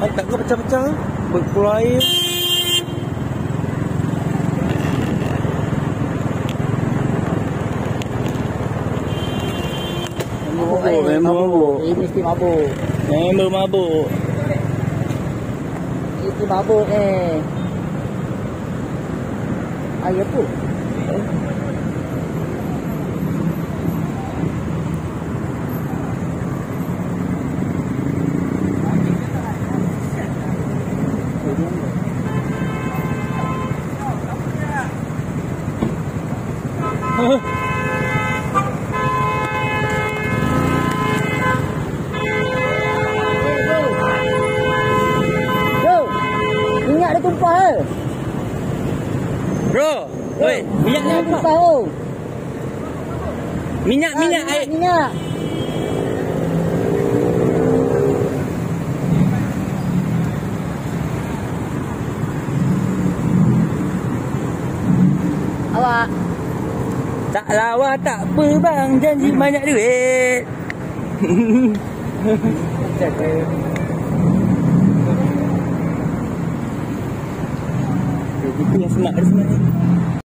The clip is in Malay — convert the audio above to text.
Air tak ke pecah-pecah? Berkeluar air. Mabuk, Eh, member mabuk. Ini mesti mabuk. Member mabuk. Ini mabuk eh. Air apa? Yo, minyak dia tumpah eh. Bro, oi, minyak ni Minyak apa? tumpah oh. Minyak, minyak Ah, air. Minyak. Awak. Tak lawa tak apa bang, janji banyak duit. Itu yang semak ada sebenarnya.